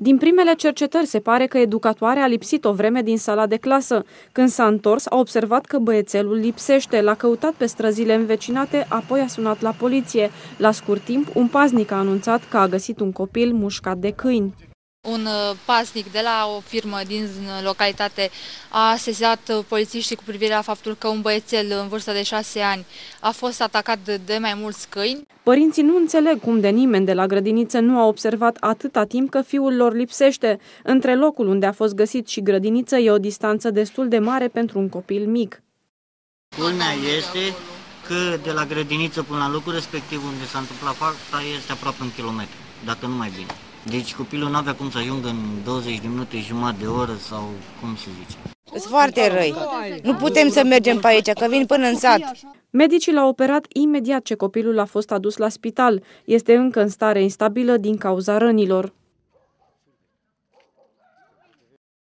Din primele cercetări se pare că educatoarea a lipsit o vreme din sala de clasă. Când s-a întors, a observat că băiețelul lipsește, l-a căutat pe străzile învecinate, apoi a sunat la poliție. La scurt timp, un paznic a anunțat că a găsit un copil mușcat de câini. Un uh, pasnic de la o firmă din localitate a sesizat uh, polițiștii cu privire la faptul că un băiețel în vârstă de șase ani a fost atacat de mai mulți câini. Părinții nu înțeleg cum de nimeni de la grădiniță nu a observat atâta timp că fiul lor lipsește. Între locul unde a fost găsit și grădiniță e o distanță destul de mare pentru un copil mic. Culmea este că de la grădiniță până la locul respectiv unde s-a întâmplat fapta este aproape un kilometru, dacă nu mai bine. Deci copilul nu avea cum să ajungă în 20 de minute, jumătate de oră sau cum se zice. Sunt foarte răi. Nu putem să mergem pe aici, că vin până în sat. Medicii l-au operat imediat ce copilul a fost adus la spital. Este încă în stare instabilă din cauza rănilor.